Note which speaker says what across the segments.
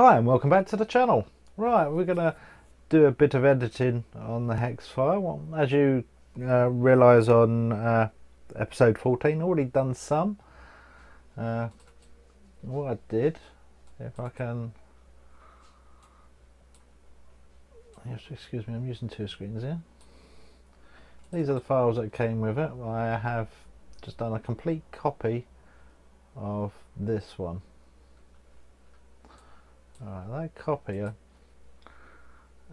Speaker 1: Hi and welcome back to the channel. Right, we're going to do a bit of editing on the hex file. Well, as you uh, realise on uh, episode 14, already done some. Uh, what I did, if I can... Excuse me, I'm using two screens here. These are the files that came with it. I have just done a complete copy of this one. Alright, that copy uh,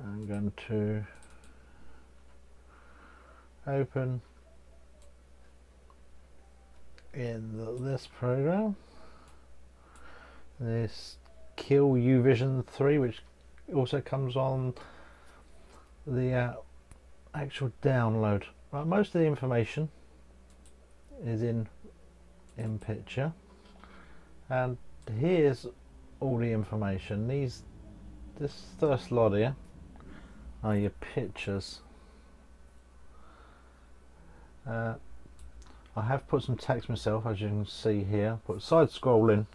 Speaker 1: I'm going to open in the, this program. This Keil uVision 3 which also comes on the uh, actual download. Right, most of the information is in in picture. And here's all the information. These, this first lot here are your pictures. Uh, I have put some text myself, as you can see here. Put side scrolling.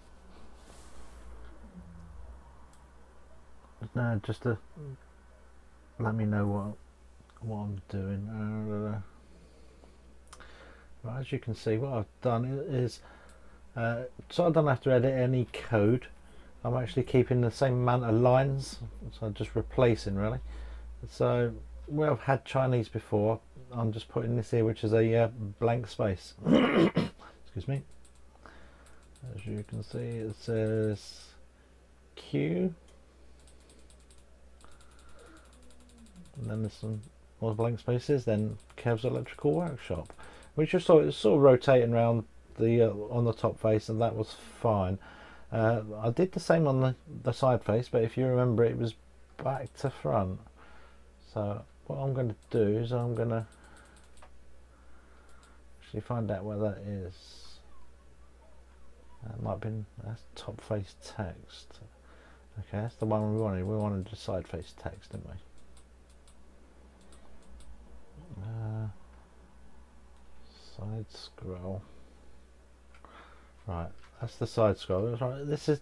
Speaker 1: No, just to let me know what what I'm doing. Uh, as you can see, what I've done is uh, so I don't have to edit any code. I'm actually keeping the same amount of lines so I'm just replacing really. So where I've had Chinese before I'm just putting this here which is a uh, blank space. Excuse me. As you can see it says Q. And then there's some more blank spaces then Kev's electrical workshop which just sort of, sort of rotating around the uh, on the top face and that was fine uh, I did the same on the, the side face, but if you remember, it was back to front. So what I'm going to do is I'm going to actually find out where that is. That might have been that's top face text. Okay, that's the one we wanted. We wanted the side face text, didn't we? Uh, side scroll. Right, that's the side scroll. This is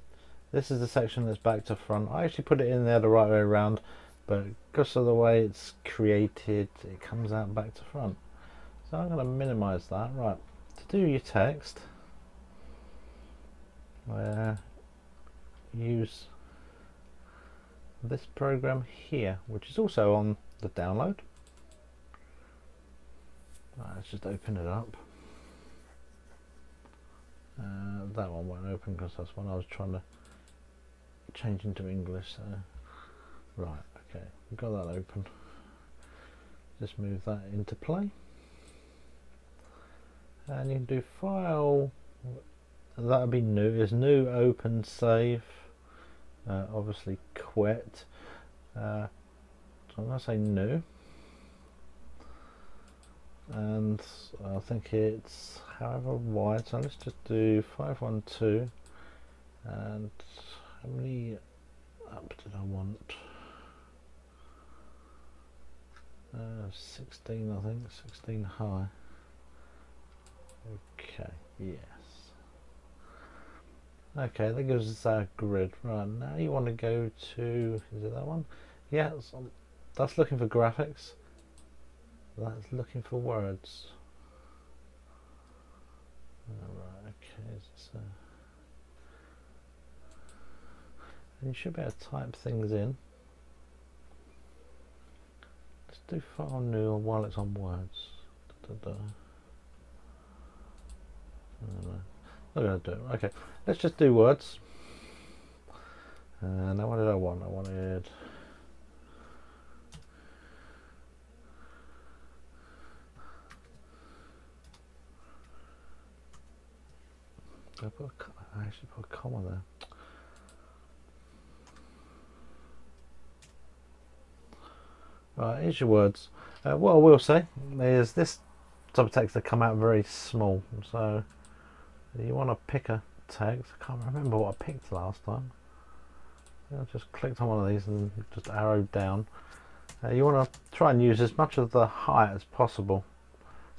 Speaker 1: this is the section that's back to front. I actually put it in there the right way around, but because of the way it's created, it comes out back to front. So I'm going to minimize that. Right, to do your text, uh, use this program here, which is also on the download. Let's just open it up. Uh, that one won't open because that's one I was trying to change into English. So. Right, okay, we've got that open. Just move that into play. And you can do file, that'll be new, Is new open save, uh, obviously quit. Uh, so I'm going to say new and I think it's however wide so let's just do 512 and how many up did I want? Uh, 16 I think. 16 high. Okay yes. Okay that gives us our grid. Right now you want to go to is it that one? Yeah that's looking for graphics that's looking for words. Alright, okay, so you should be able to type things in. Let's do file new while it's on words. Da, da, da. I'm going to do it. Okay, let's just do words. Uh, and what did I want? I wanted I put a, I actually put a comma there. Right, here's your words. Uh, what I will say is this subtext to come out very small. So you want to pick a text. I can't remember what I picked last time. I just clicked on one of these and just arrowed down. Uh, you want to try and use as much of the height as possible.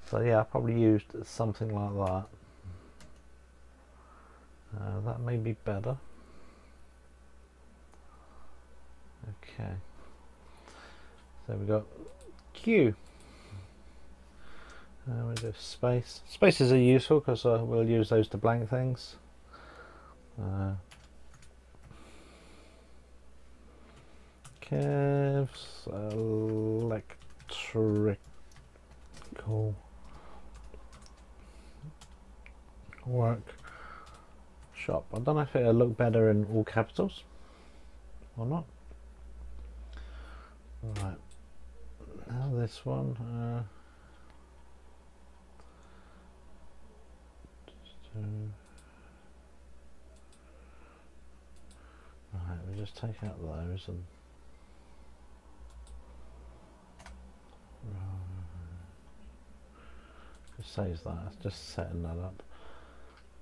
Speaker 1: So yeah, I probably used something like that. Uh, that may be better. Okay. So we've got Q. Uh, we do space. Spaces are useful because uh, we'll use those to blank things. Uh, Kev's electrical work shop. I don't know if it'll look better in all capitals or not. Right. Now this one. Uh, right, we just take out those and just saves that. Just setting that up.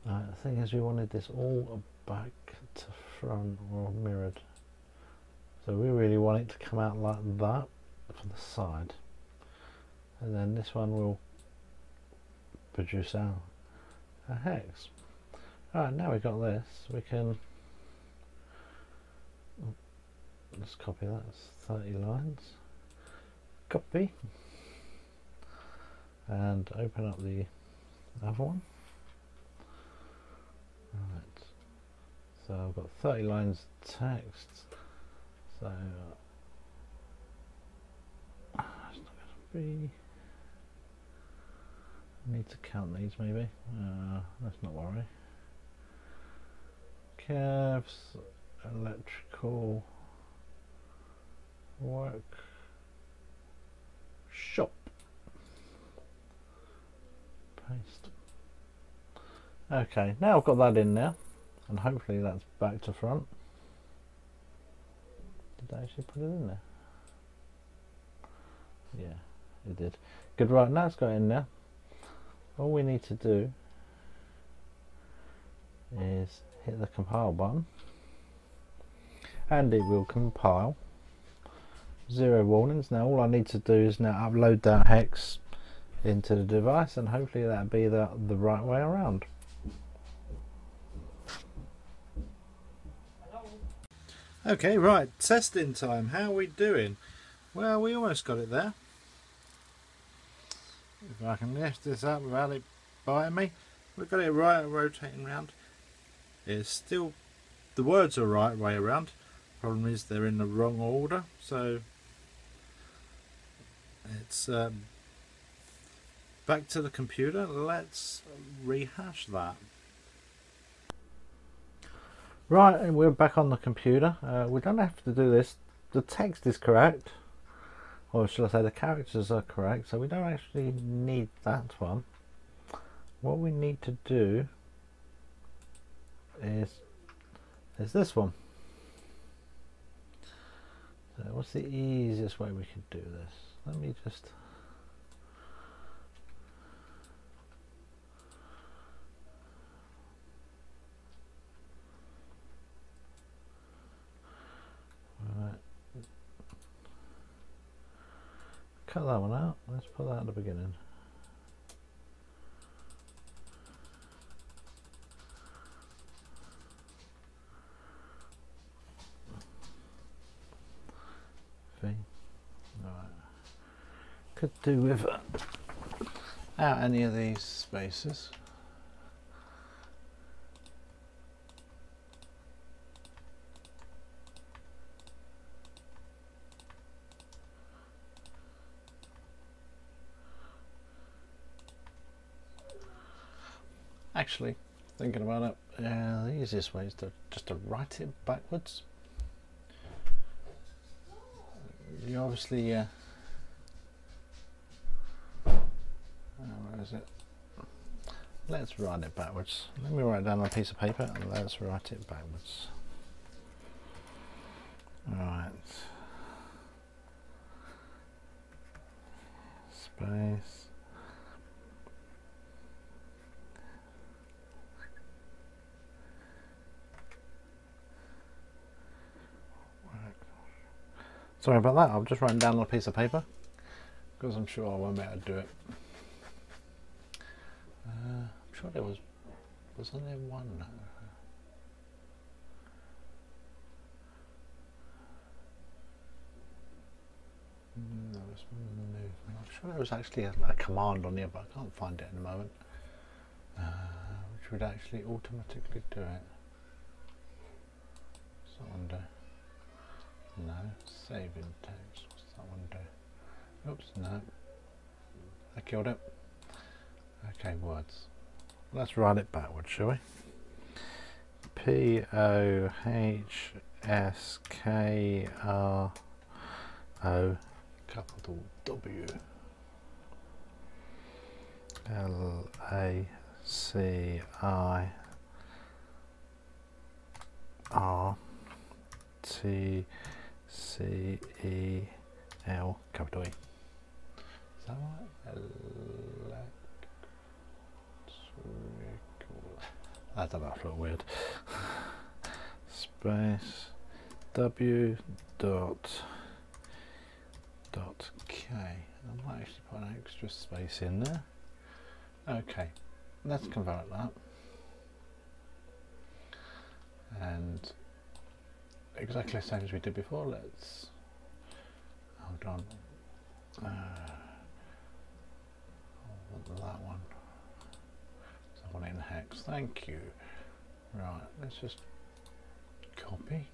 Speaker 1: Right, the thing is, we wanted this all back to front or mirrored. So we really want it to come out like that from the side. And then this one will produce out a hex. Alright, now we've got this, we can let's copy that, it's 30 lines. Copy. And open up the other one. Right. So I've got 30 lines of text. So uh, it's not going to be. I need to count these maybe. Uh, let's not worry. Kev's electrical work shop. Paste. Okay, now I've got that in there, and hopefully that's back to front. Did I actually put it in there? Yeah, it did. Good, right, now it's got in there. All we need to do is hit the compile button and it will compile zero warnings now all I need to do is now upload that hex into the device and hopefully that'll be the, the right way around Okay, right, testing time. How are we doing? Well, we almost got it there. If I can lift this up without it biting me. We've got it right rotating round. It's still, the words are right way around. Problem is they're in the wrong order, so it's um, back to the computer. Let's rehash that. Right, and we're back on the computer. Uh, we don't have to do this. The text is correct. Or should I say the characters are correct. So we don't actually need that one. What we need to do is, is this one. So what's the easiest way we could do this? Let me just... cut that one out. Let's put that at the beginning. Could do with uh, out any of these spaces. Actually, thinking about it, uh, the easiest way is to just to write it backwards. You obviously, uh, uh, where is it? Let's write it backwards. Let me write it down on a piece of paper and let's write it backwards. Alright. Space. Sorry about that, I've just writing down on a piece of paper because I'm sure I won't be able to do it. Uh, I'm sure there was, was only there one? Hmm, there was. I'm sure there was actually a, a command on there, but I can't find it in the moment. Uh, which would actually automatically do it. So under. No, saving in text. What's that one do? Oops, no. I killed it. Okay, words. Let's write it backwards, shall we? P O H S K R O capital W L A C I R T C E L capital E. Is that right? I don't know, I feel weird. Space W dot dot K. I might actually put an extra space in there. Okay, let's convert that. And exactly the same as we did before, let's hold on. Uh, that one. So I want it in hex. Thank you. Right, let's just copy.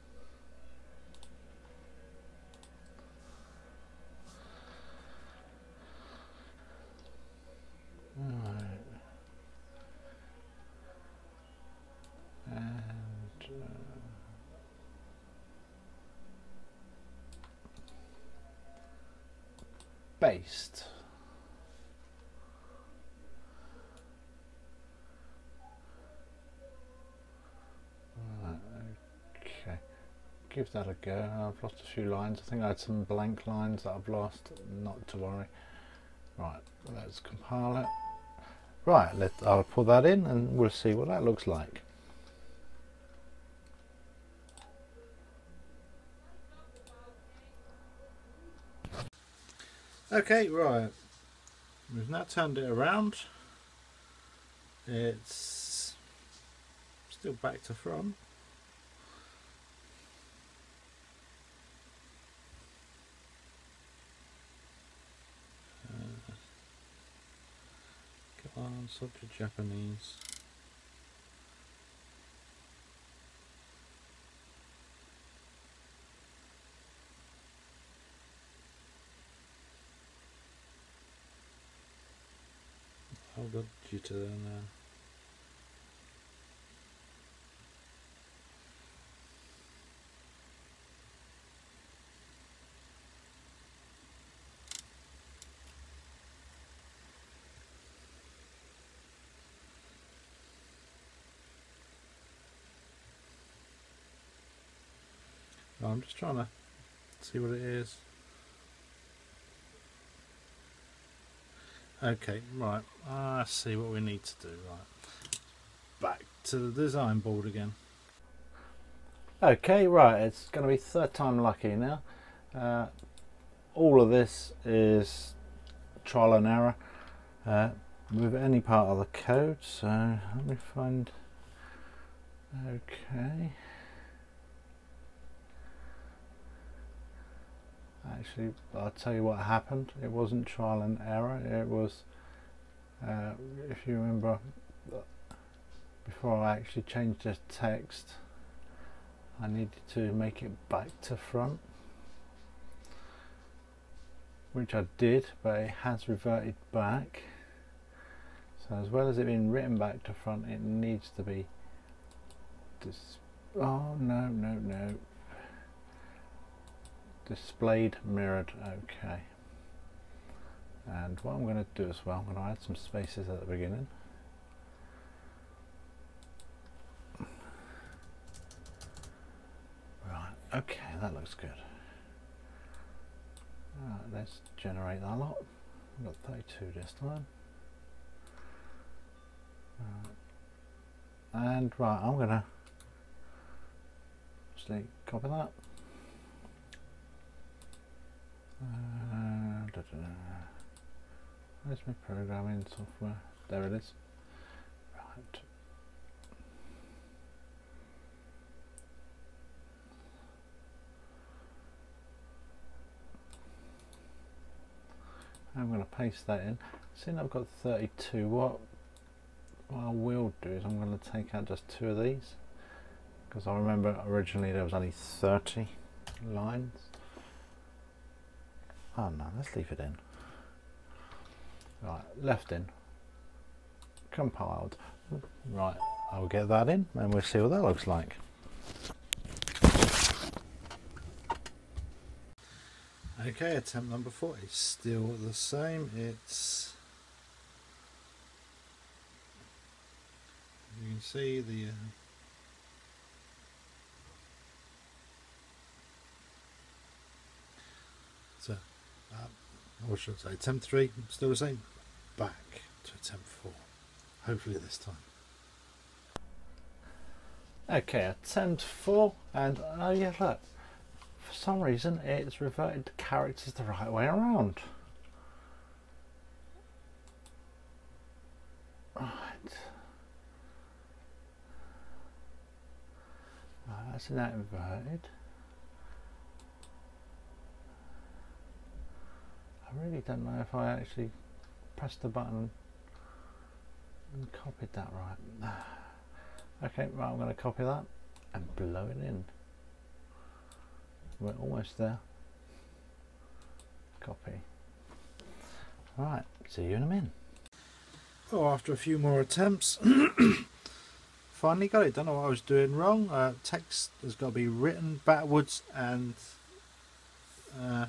Speaker 1: Based. okay. Give that a go. I've lost a few lines. I think I had some blank lines that I've lost. Not to worry. Right, let's compile it. Right, let I'll put that in and we'll see what that looks like. Okay, right. We've now turned it around. It's still back to front. Uh, Come on subject Japanese. How got to there? I'm just trying to see what it is. Okay, right. I see what we need to do. Right. Back to the design board again. Okay, right. It's going to be third time lucky now. Uh, all of this is trial and error uh, with any part of the code. So let me find. Okay. Actually I'll tell you what happened. It wasn't trial and error. It was uh, if you remember before I actually changed the text I needed to make it back to front which I did but it has reverted back. So as well as it being written back to front it needs to be oh no no no displayed mirrored okay. And what I'm going to do as well I'm going to add some spaces at the beginning. Right okay that looks good. Right, let's generate that lot. I've got 32 this time. Right. and right I'm going to copy that uh, da, da, da. Where's my programming software? There it is. Right. I'm going to paste that in. Seeing I've got 32, what, what I will do is I'm going to take out just two of these because I remember originally there was only 30 lines. Oh no, let's leave it in. Right, left in, compiled. Right, I'll get that in and we'll see what that looks like. Okay, attempt number four is still the same. It's you can see the uh, so uh, what should I say? Attempt three still the same. Back to attempt four. Hopefully this time. Okay, attempt four, and oh yeah, look for some reason it's reverted the characters the right way around. Right. Right, that's that inverted. I really don't know if I actually pressed the button and copied that right. Okay, right, I'm going to copy that and blow it in. We're almost there. Copy. Right, see you in a minute. Oh, after a few more attempts, finally got it. Don't know what I was doing wrong. Uh, text has got to be written backwards and uh,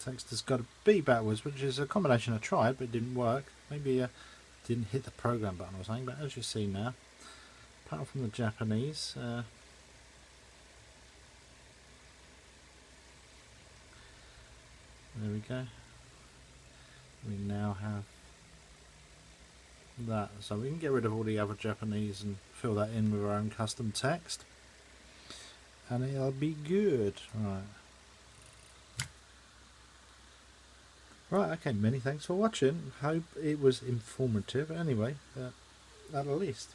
Speaker 1: text has got to be backwards, which is a combination I tried but it didn't work. Maybe uh, didn't hit the program button or something, but as you see now, apart from the Japanese, uh, there we go. We now have that so we can get rid of all the other Japanese and fill that in with our own custom text and it'll be good. Right right okay many thanks for watching. Hope it was informative. Anyway uh, at least